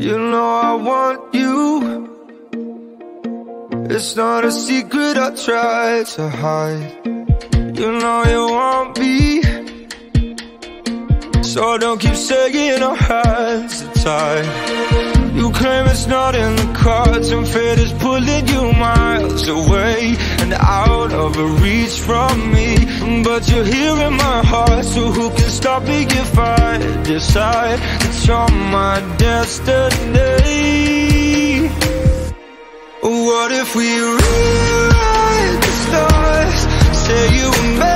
You know I want you. It's not a secret I try to hide. You know you want me. So don't keep saying our hands are tied. You claim it's not in the cards, and fate is pulling you miles away and out of reach from me. But you're here in my heart, so who can stop me if I decide it's you're my destiny? What if we rewrite the stars? Say you were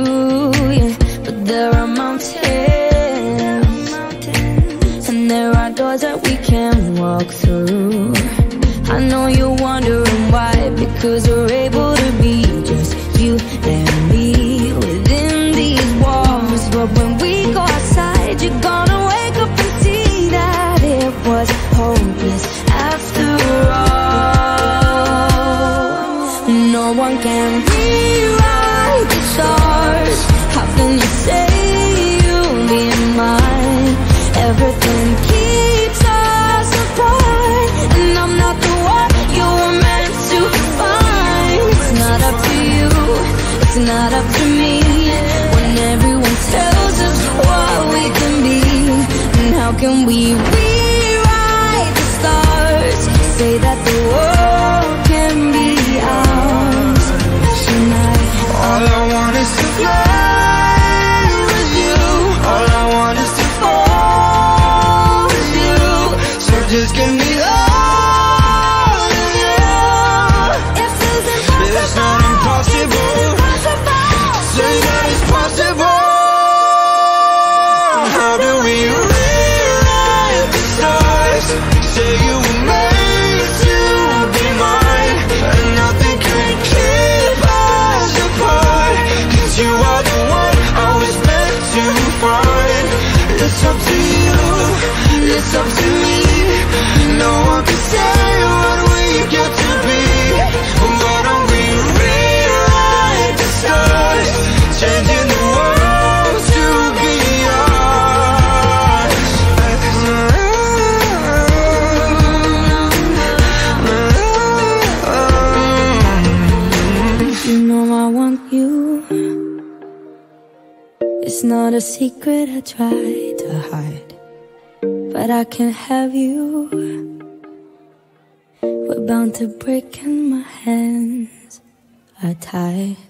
But there are mountains, and there are doors that we can walk through. I know you're wondering why, because we're able to be just you and me within these walls. But when we go outside, you're gonna wake up and see that it was hopeless after all. No one can rewrite. You say you'll be mine? Everything keeps us apart, and I'm not the one you were meant to find. It's not up to you, it's not up to me. When everyone tells us what we can be, and how can we rewrite the stars? Say that the world secret I try to hide, but I can't have you. We're bound to break and my hands are tied.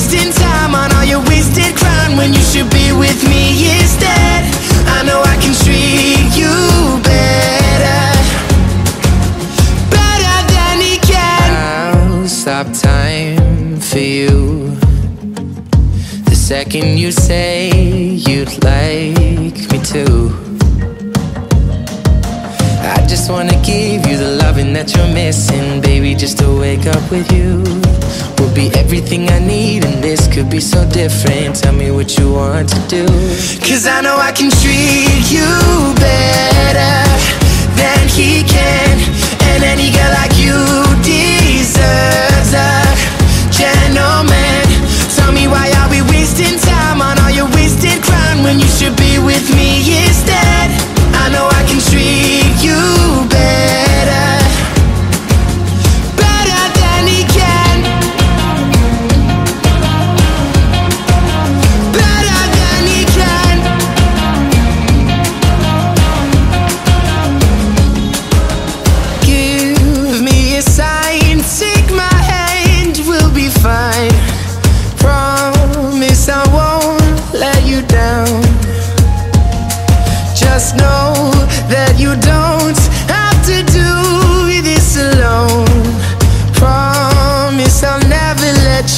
Wasting time on all your wasted crown when you should be with me instead? I know I can treat you better, better than he can. I'll stop time for you. The second you say you'd like me to. I just wanna give you the loving that you're missing, baby. Just to wake up with you could be everything I need And this could be so different. Tell me what you want to do. Cause I know I can treat you better Than he can. And any girl I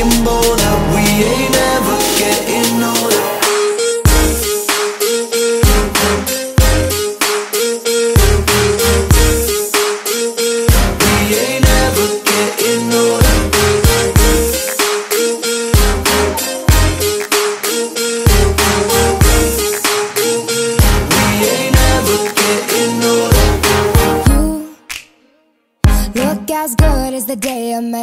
back in Boulder. We ain't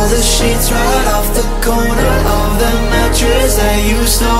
Pull the sheets right off the corner of the mattress that you stole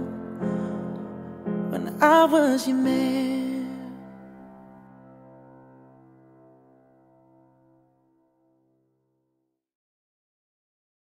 I was your man.